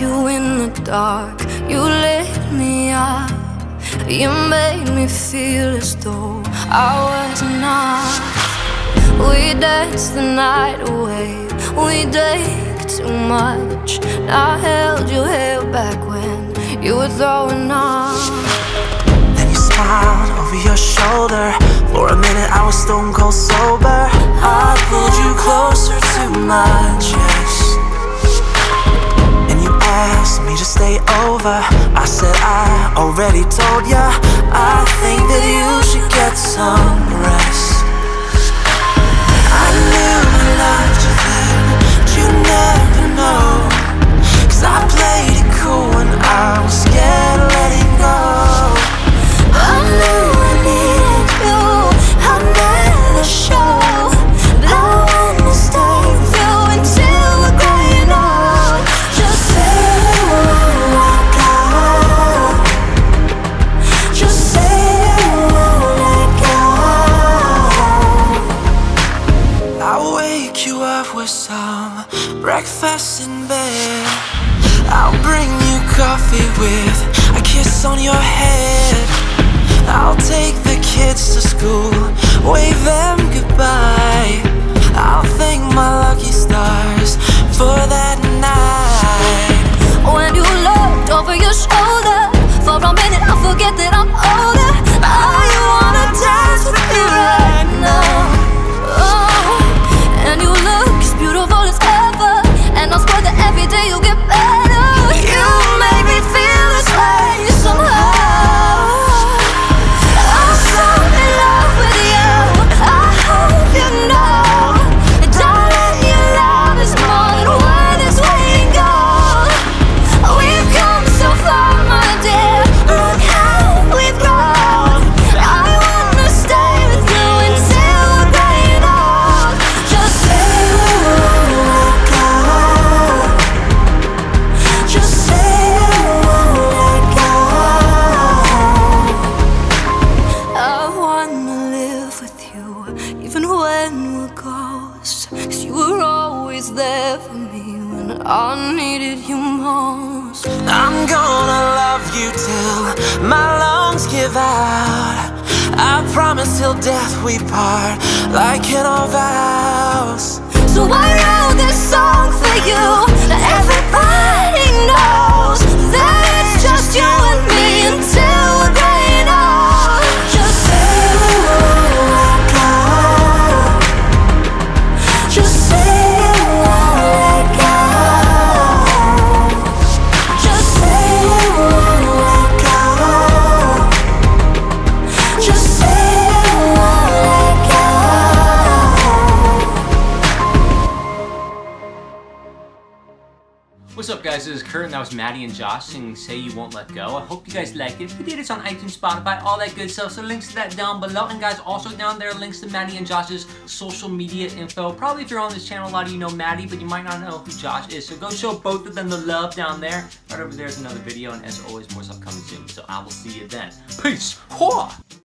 the dark, you lit me up. You made me feel as though I was not. We danced the night away. We drank too much. I held your hair back when you were throwing up. Then you smiled over your shoulder. For a minute, I was stone cold sober. I pulled you closer to my chest. Stay over. I said, I already told ya. I think that you should get some breakfast in bed. I'll bring you coffee with a kiss on your head. When we're you were always there for me when I needed you most. I'm gonna love you till my lungs give out. I promise till death we part, like in our vows. So I wrote this song for you. Everybody knows up guys, this is Kurt and that was Maddy and Josh singing Say You Won't Let Go. I hope you guys liked it. If you did it's on iTunes, Spotify, all that good stuff. So links to that down below. And guys, also down there, links to Maddy and Josh's social media info. Probably if you're on this channel, a lot of you know Maddy, but you might not know who Josh is. So go show both of them the love down there. Right over there is another video. And as always, more stuff coming soon. So I will see you then. Peace! Hua!